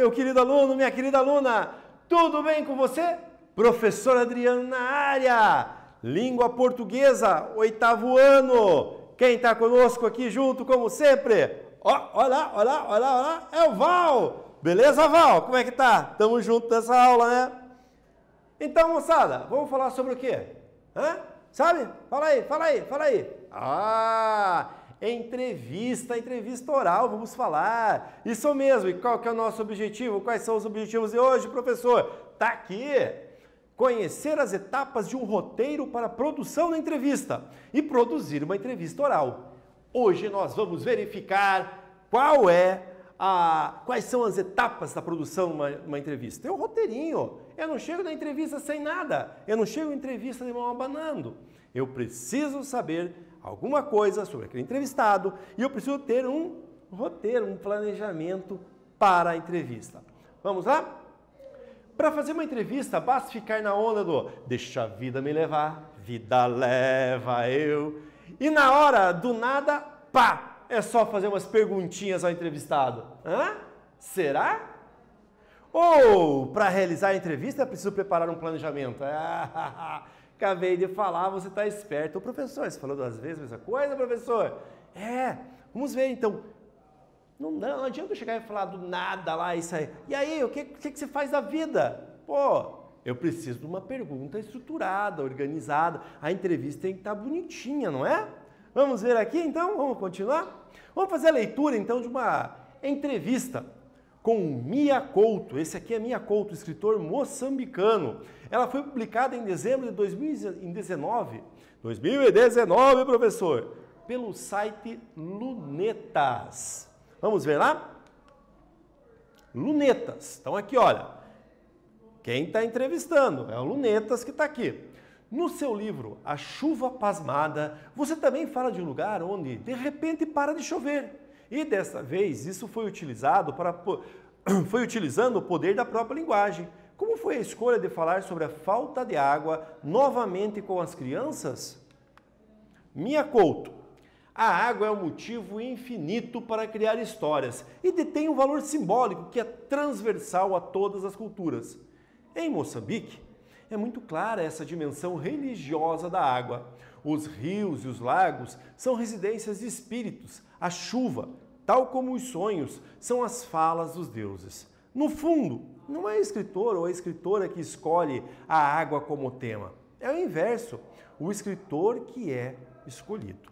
meu querido aluno, minha querida aluna. Tudo bem com você? Professor Adriano na área. Língua portuguesa, oitavo ano. Quem está conosco aqui junto, como sempre? Ó, olha lá, olha lá, olha lá. É o Val. Beleza, Val? Como é que tá? Tamo junto nessa aula, né? Então, moçada, vamos falar sobre o quê? Hã? Sabe? Fala aí, fala aí, fala aí. Ah, entrevista, entrevista oral, vamos falar. Isso mesmo. E qual que é o nosso objetivo? Quais são os objetivos de hoje, professor? Tá aqui. Conhecer as etapas de um roteiro para a produção da entrevista e produzir uma entrevista oral. Hoje nós vamos verificar qual é a, quais são as etapas da produção de uma, uma entrevista. Tem um roteirinho. Eu não chego na entrevista sem nada. Eu não chego na entrevista de mão abanando. Eu preciso saber alguma coisa sobre aquele entrevistado e eu preciso ter um roteiro, um planejamento para a entrevista. Vamos lá? Para fazer uma entrevista, basta ficar na onda do deixa a vida me levar, vida leva eu. E na hora do nada, pá, é só fazer umas perguntinhas ao entrevistado. Hã? Será? Ou para realizar a entrevista é preciso preparar um planejamento? Acabei de falar, você está esperto. O professor, você falou duas vezes a mesma coisa, professor? É, vamos ver então. Não, não, adianta eu chegar e falar do nada lá, isso aí. E aí, o que, que, que você faz da vida? Pô, eu preciso de uma pergunta estruturada, organizada. A entrevista tem que estar tá bonitinha, não é? Vamos ver aqui então? Vamos continuar? Vamos fazer a leitura então de uma entrevista com Mia Couto. Esse aqui é Mia Couto, escritor moçambicano. Ela foi publicada em dezembro de 2019. 2019, professor, pelo site Lunetas. Vamos ver lá? Lunetas. Então aqui, olha. Quem está entrevistando é o Lunetas que está aqui. No seu livro A Chuva Pasmada, você também fala de um lugar onde de repente para de chover. E dessa vez isso foi utilizado para foi utilizando o poder da própria linguagem. Como foi a escolha de falar sobre a falta de água novamente com as crianças? Minha Couto. A água é um motivo infinito para criar histórias e detém um valor simbólico que é transversal a todas as culturas. Em Moçambique, é muito clara essa dimensão religiosa da água. Os rios e os lagos são residências de espíritos. A chuva, tal como os sonhos, são as falas dos deuses. No fundo, não é escritor ou a escritora que escolhe a água como tema. É o inverso, o escritor que é escolhido.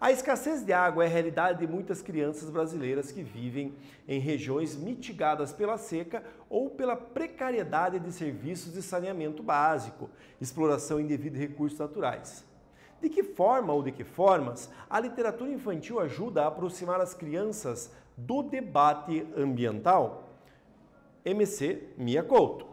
A escassez de água é a realidade de muitas crianças brasileiras que vivem em regiões mitigadas pela seca ou pela precariedade de serviços de saneamento básico, exploração indevida de recursos naturais. De que forma ou de que formas a literatura infantil ajuda a aproximar as crianças do debate ambiental? MC Mia Couto.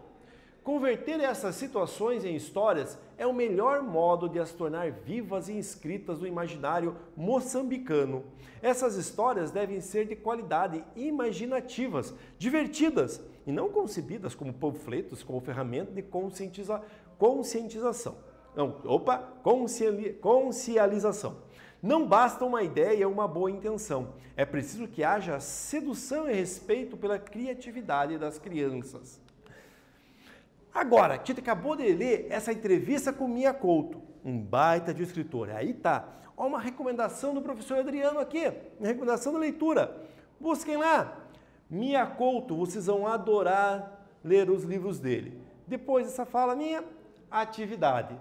Converter essas situações em histórias é o melhor modo de as tornar vivas e inscritas no imaginário moçambicano. Essas histórias devem ser de qualidade imaginativas, divertidas e não concebidas como panfletos, como ferramenta de conscientiza conscientização. Não, opa, conscialização. Não basta uma ideia e uma boa intenção. É preciso que haja sedução e respeito pela criatividade das crianças. Agora, Tito acabou de ler essa entrevista com Mia Couto, um baita de escritor. Aí tá. Ó, uma recomendação do professor Adriano aqui, uma recomendação da leitura. Busquem lá. Mia Couto, vocês vão adorar ler os livros dele. Depois dessa fala minha, atividade.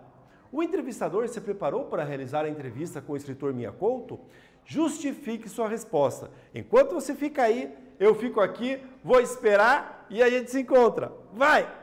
O entrevistador se preparou para realizar a entrevista com o escritor Mia Couto? Justifique sua resposta. Enquanto você fica aí, eu fico aqui, vou esperar e a gente se encontra. Vai!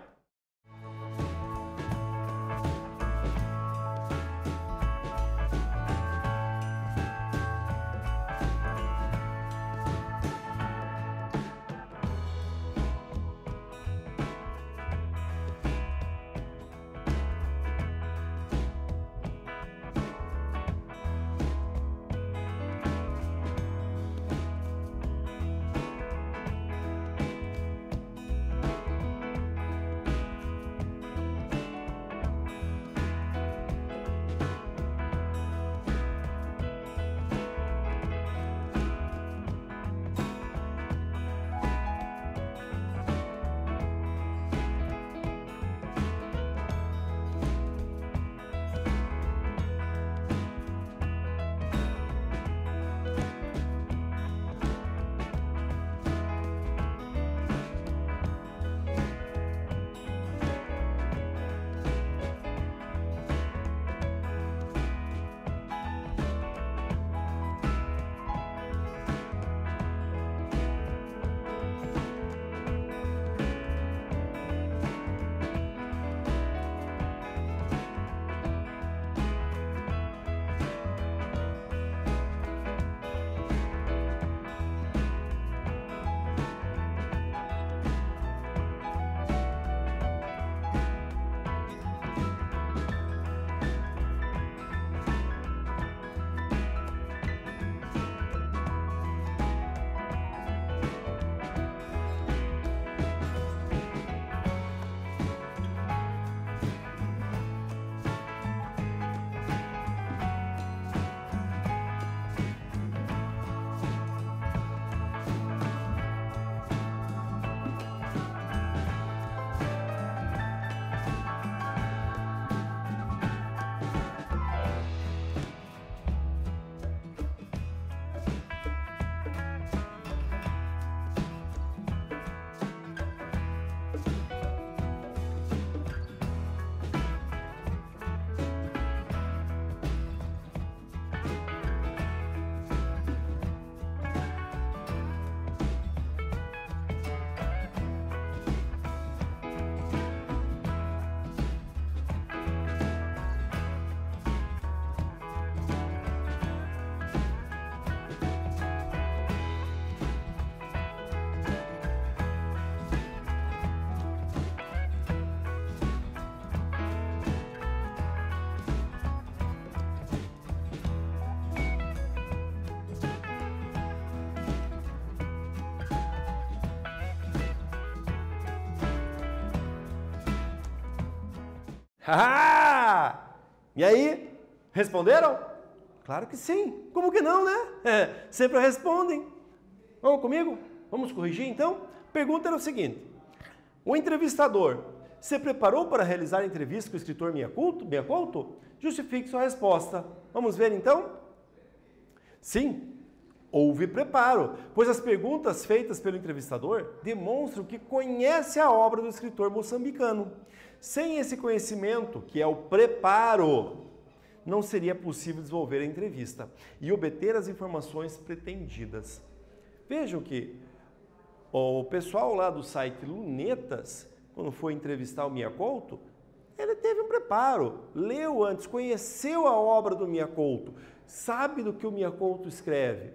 Ah! E aí, responderam? Claro que sim. Como que não, né? É, sempre respondem. Vamos comigo? Vamos corrigir então? Pergunta era o seguinte: o entrevistador se preparou para realizar a entrevista com o escritor Minha Culto? Minha Couto? Justifique sua resposta. Vamos ver então? Sim, houve preparo, pois as perguntas feitas pelo entrevistador demonstram que conhece a obra do escritor moçambicano. Sem esse conhecimento, que é o preparo, não seria possível desenvolver a entrevista e obter as informações pretendidas. Vejam que o pessoal lá do site Lunetas, quando foi entrevistar o Miyakoto, ele teve um preparo, leu antes, conheceu a obra do Miyakoto, sabe do que o Miyakoto escreve,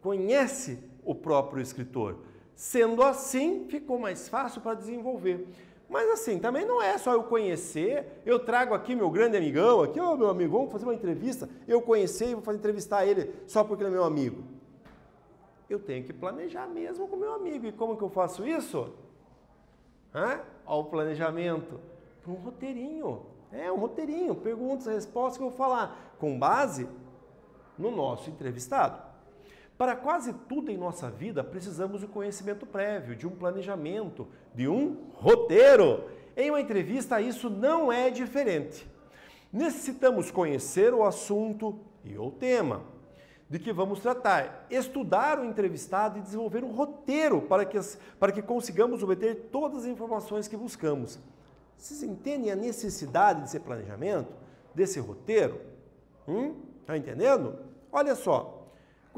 conhece o próprio escritor. Sendo assim, ficou mais fácil para desenvolver. Mas assim, também não é só eu conhecer, eu trago aqui meu grande amigão, aqui, ó, meu amigo, vamos fazer uma entrevista, eu conhecer e vou fazer entrevistar ele só porque ele é meu amigo. Eu tenho que planejar mesmo com meu amigo. E como que eu faço isso? Hã? Ao planejamento. Um roteirinho. É, um roteirinho. Perguntas, respostas que eu vou falar. Com base no nosso entrevistado. Para quase tudo em nossa vida, precisamos do conhecimento prévio, de um planejamento, de um roteiro. Em uma entrevista, isso não é diferente. Necessitamos conhecer o assunto e o tema de que vamos tratar, estudar o entrevistado e desenvolver um roteiro para que, para que consigamos obter todas as informações que buscamos. Vocês entendem a necessidade desse planejamento, desse roteiro? Hum? Tá entendendo? Olha só,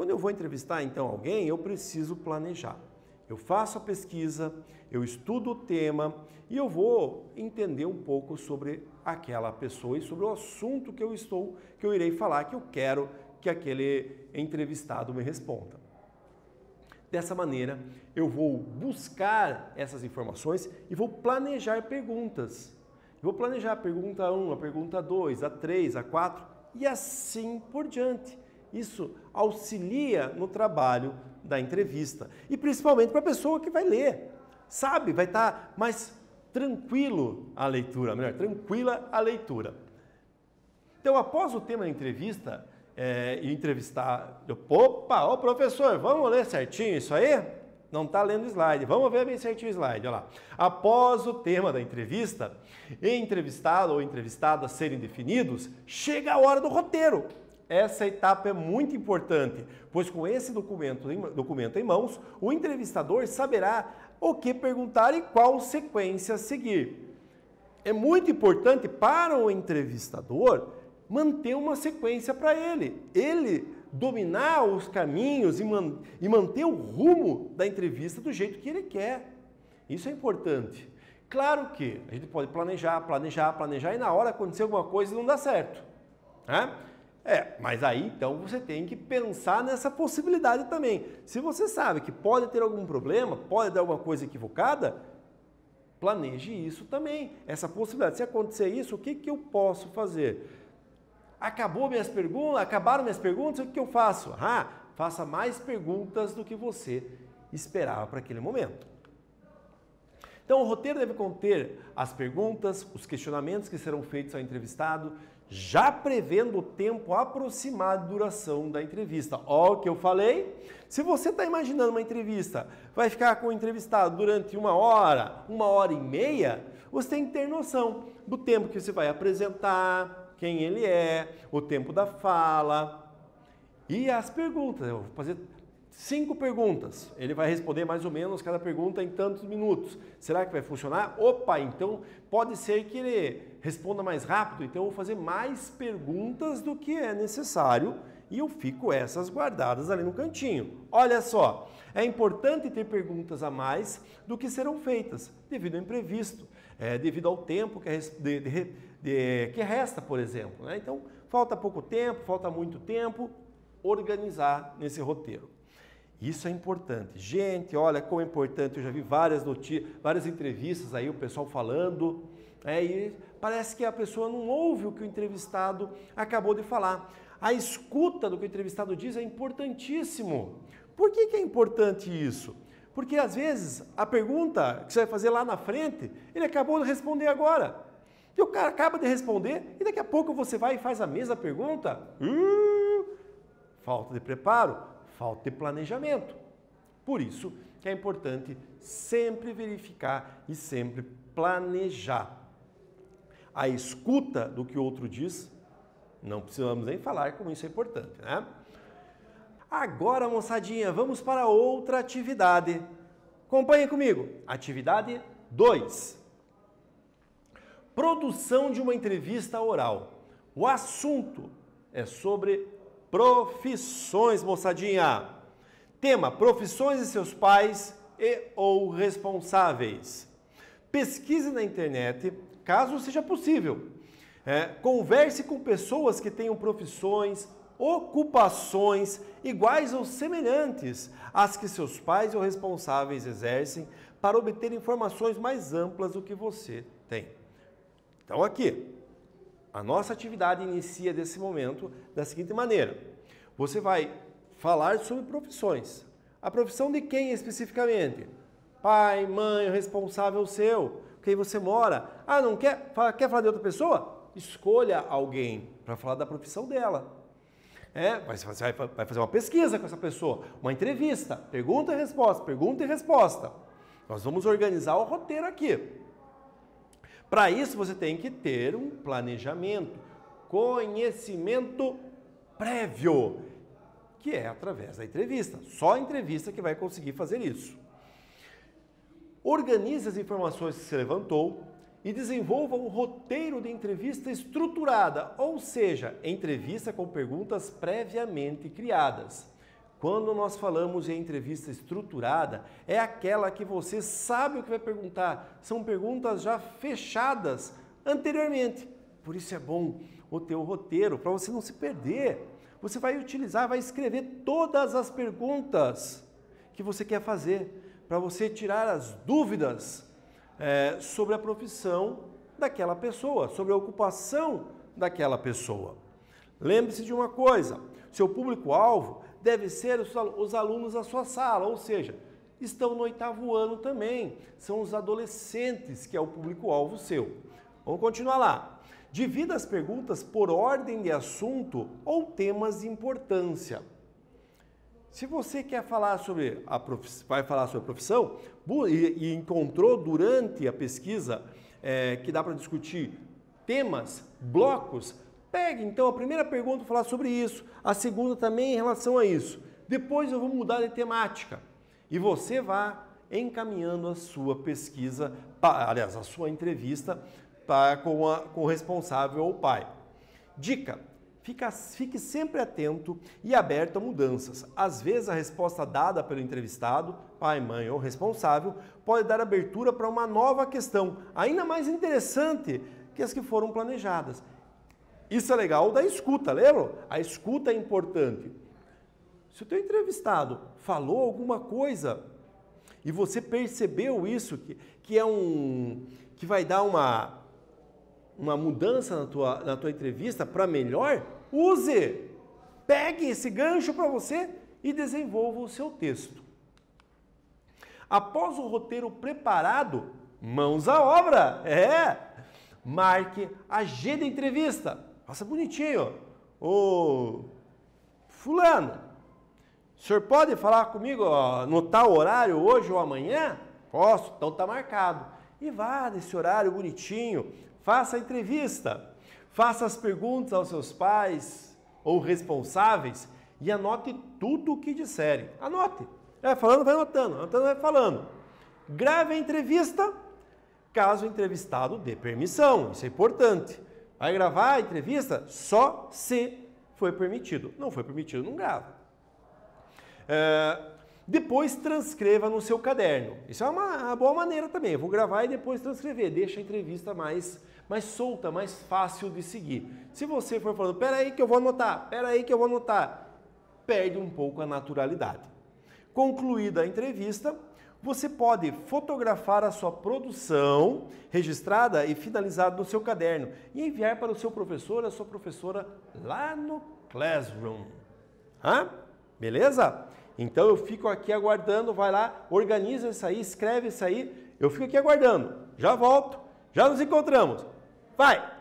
quando eu vou entrevistar então alguém, eu preciso planejar. Eu faço a pesquisa, eu estudo o tema e eu vou entender um pouco sobre aquela pessoa e sobre o assunto que eu estou, que eu irei falar, que eu quero que aquele entrevistado me responda. Dessa maneira, eu vou buscar essas informações e vou planejar perguntas. vou planejar a pergunta 1, a pergunta 2, a 3, a 4 e assim por diante. Isso auxilia no trabalho da entrevista e principalmente para a pessoa que vai ler. Sabe, vai estar tá mais tranquilo a leitura, melhor, tranquila a leitura. Então, após o tema da entrevista, é, e entrevistar, eu, opa, ô professor, vamos ler certinho isso aí? Não está lendo o slide. Vamos ver bem certinho o slide. Olha lá. Após o tema da entrevista, entrevistado ou entrevistada serem definidos, chega a hora do roteiro. Essa etapa é muito importante, pois com esse documento, documento em mãos, o entrevistador saberá o que perguntar e qual sequência seguir. É muito importante para o entrevistador manter uma sequência para ele. Ele dominar os caminhos e, man e manter o rumo da entrevista do jeito que ele quer. Isso é importante. Claro que a gente pode planejar, planejar, planejar e na hora acontecer alguma coisa e não dá certo. Né? É, mas aí então você tem que pensar nessa possibilidade também. Se você sabe que pode ter algum problema, pode dar alguma coisa equivocada, planeje isso também. Essa possibilidade. Se acontecer isso, o que, que eu posso fazer? Acabou minhas perguntas, acabaram minhas perguntas, o que eu faço? Ah, faça mais perguntas do que você esperava para aquele momento. Então, o roteiro deve conter as perguntas, os questionamentos que serão feitos ao entrevistado, já prevendo o tempo aproximado de duração da entrevista. Ó, o que eu falei. Se você está imaginando uma entrevista, vai ficar com o entrevistado durante uma hora, uma hora e meia, você tem que ter noção do tempo que você vai apresentar, quem ele é, o tempo da fala e as perguntas. Eu vou fazer cinco perguntas. Ele vai responder mais ou menos cada pergunta em tantos minutos. Será que vai funcionar? Opa, então pode ser que ele responda mais rápido, então eu vou fazer mais perguntas do que é necessário e eu fico essas guardadas ali no cantinho. Olha só, é importante ter perguntas a mais do que serão feitas, devido ao imprevisto, é, devido ao tempo que, é, de, de, de, que resta, por exemplo. Né? Então, falta pouco tempo, falta muito tempo, organizar nesse roteiro. Isso é importante. Gente, olha como é importante. Eu já vi várias notícias, várias entrevistas aí, o pessoal falando. É, e parece que a pessoa não ouve o que o entrevistado acabou de falar. A escuta do que o entrevistado diz é importantíssimo. Por que, que é importante isso? Porque às vezes a pergunta que você vai fazer lá na frente, ele acabou de responder agora. E o cara acaba de responder e daqui a pouco você vai e faz a mesma pergunta. Uh, falta de preparo, falta de planejamento. Por isso que é importante sempre verificar e sempre planejar. A escuta do que o outro diz, não precisamos nem falar como isso é importante, né? Agora, moçadinha, vamos para outra atividade. Acompanhe comigo. Atividade 2. Produção de uma entrevista oral. O assunto é sobre profissões, moçadinha. Tema: profissões de seus pais e ou responsáveis. Pesquise na internet, caso seja possível. É, converse com pessoas que tenham profissões, ocupações iguais ou semelhantes às que seus pais ou responsáveis exercem para obter informações mais amplas do que você tem. Então, aqui, a nossa atividade inicia desse momento da seguinte maneira: você vai falar sobre profissões. A profissão de quem especificamente? Pai, mãe, responsável seu, quem você mora. Ah, não quer? Quer falar de outra pessoa? Escolha alguém para falar da profissão dela. É, você vai fazer uma pesquisa com essa pessoa, uma entrevista, pergunta e resposta, pergunta e resposta. Nós vamos organizar o roteiro aqui. Para isso, você tem que ter um planejamento, conhecimento prévio, que é através da entrevista. Só a entrevista que vai conseguir fazer isso. Organize as informações que se levantou e desenvolva um roteiro de entrevista estruturada, ou seja, entrevista com perguntas previamente criadas. Quando nós falamos em entrevista estruturada, é aquela que você sabe o que vai perguntar. São perguntas já fechadas anteriormente. Por isso é bom o teu roteiro, para você não se perder. Você vai utilizar, vai escrever todas as perguntas que você quer fazer, para você tirar as dúvidas é, sobre a profissão daquela pessoa, sobre a ocupação daquela pessoa. Lembre-se de uma coisa: seu público-alvo deve ser os alunos da sua sala, ou seja, estão no oitavo ano também. São os adolescentes que é o público-alvo seu. Vamos continuar lá. Divida as perguntas por ordem de assunto ou temas de importância. Se você quer falar sobre a profissão, vai falar sobre a profissão e, encontrou durante a pesquisa é, que dá para discutir temas, blocos, Pegue então a primeira pergunta falar sobre isso, a segunda também em relação a isso. Depois eu vou mudar de temática e você vá encaminhando a sua pesquisa, aliás, a sua entrevista para, com, a, com o responsável ou pai. Dica: fica, fique sempre atento e aberto a mudanças. Às vezes a resposta dada pelo entrevistado, pai, mãe ou responsável, pode dar abertura para uma nova questão, ainda mais interessante que as que foram planejadas. Isso é legal da escuta, lembra? A escuta é importante. Se o teu entrevistado falou alguma coisa e você percebeu isso, que, que é um. que vai dar uma, uma mudança na tua, na tua entrevista para melhor, use! Pegue esse gancho para você e desenvolva o seu texto. Após o roteiro preparado, mãos à obra! É! Marque a G da entrevista. Faça bonitinho. Ô, fulano, o senhor pode falar comigo ó, no tal horário hoje ou amanhã? Posso, então tá marcado. E vá nesse horário bonitinho, faça a entrevista, faça as perguntas aos seus pais ou responsáveis e anote tudo o que disserem. Anote. É, falando, vai anotando, anotando, vai falando. Grave a entrevista, caso o entrevistado dê permissão, isso é importante. Vai gravar a entrevista só se foi permitido. Não foi permitido, não grava. É, depois transcreva no seu caderno. Isso é uma, uma, boa maneira também. Eu vou gravar e depois transcrever. Deixa a entrevista mais, mais solta, mais fácil de seguir. Se você for falando, peraí que eu vou anotar, peraí que eu vou anotar, perde um pouco a naturalidade. Concluída a entrevista, você pode fotografar a sua produção registrada e finalizada no seu caderno e enviar para o seu professor, a sua professora lá no Classroom. Hã? Beleza? Então eu fico aqui aguardando, vai lá, organiza isso aí, escreve isso aí, eu fico aqui aguardando. Já volto, já nos encontramos. Vai!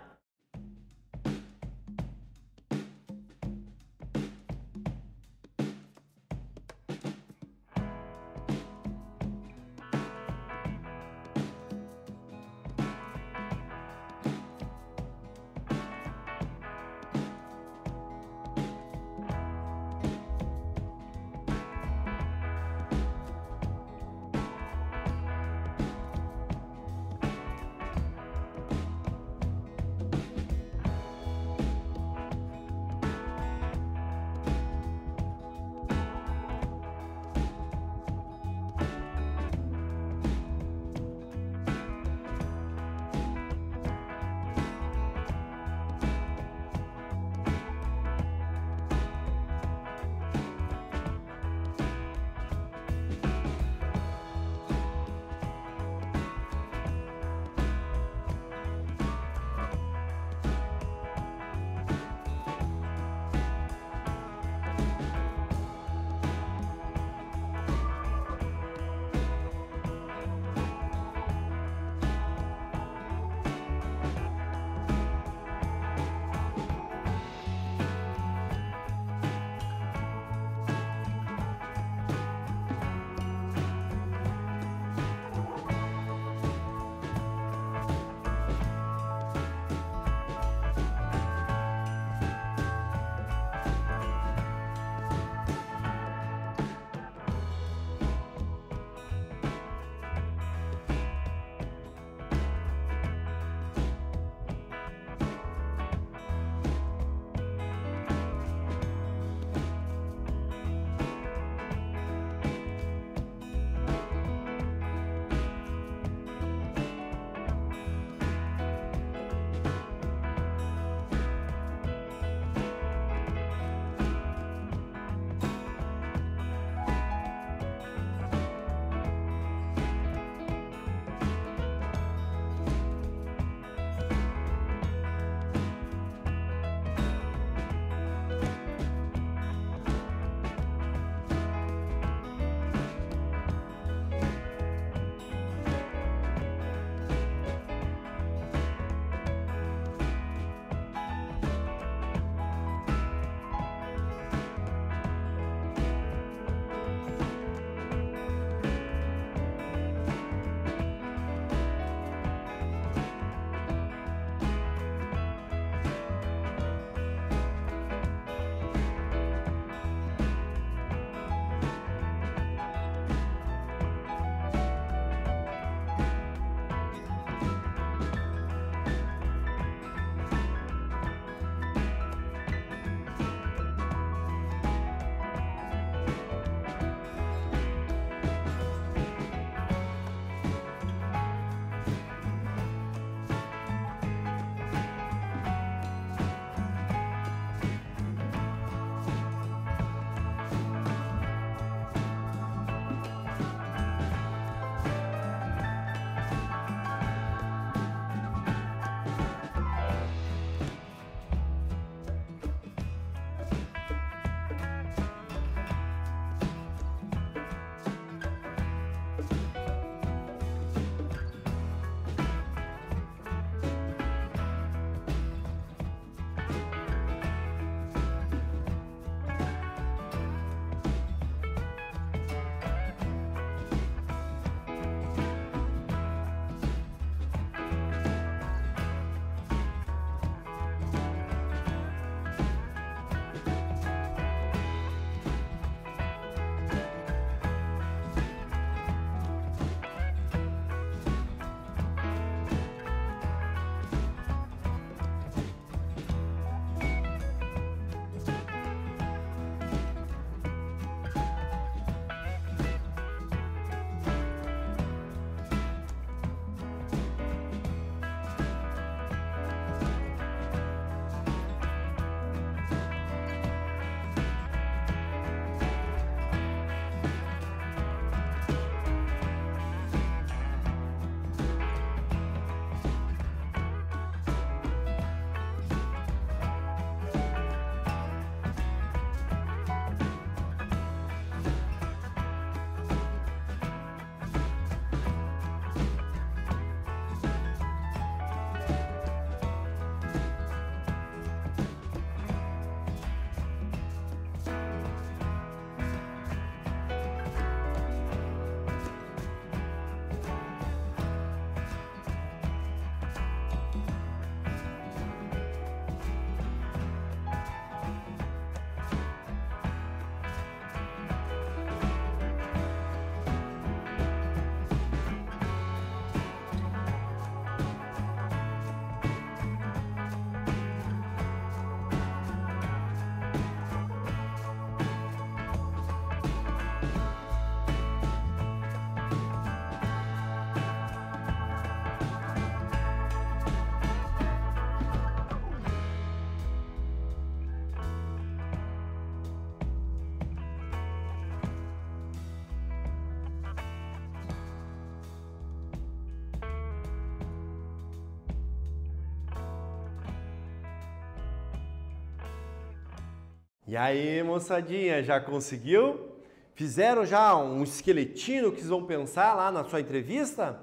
E aí, moçadinha, já conseguiu? Fizeram já um esqueletinho que vão pensar lá na sua entrevista?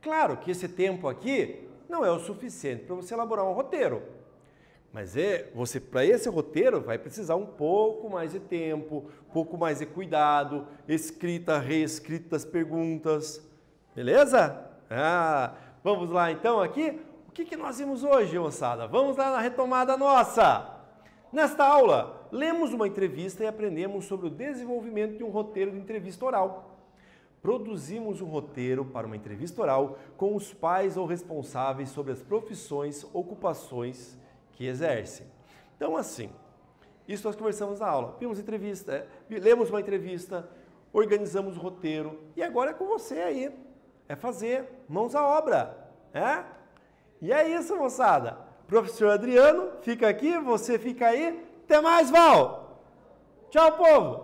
Claro que esse tempo aqui não é o suficiente para você elaborar um roteiro. Mas é, você para esse roteiro vai precisar um pouco mais de tempo, um pouco mais de cuidado, escrita, reescrita as perguntas. Beleza? Ah, vamos lá então aqui. O que, que nós vimos hoje, moçada? Vamos lá na retomada nossa. Nesta aula, lemos uma entrevista e aprendemos sobre o desenvolvimento de um roteiro de entrevista oral produzimos um roteiro para uma entrevista oral com os pais ou responsáveis sobre as profissões, ocupações que exercem. Então, assim, isso nós conversamos na aula. Vimos entrevista, é, lemos uma entrevista, organizamos o roteiro e agora é com você aí. É fazer mãos à obra, é? E é isso, moçada. Professor Adriano fica aqui, você fica aí. Até mais, Val! Tchau, povo!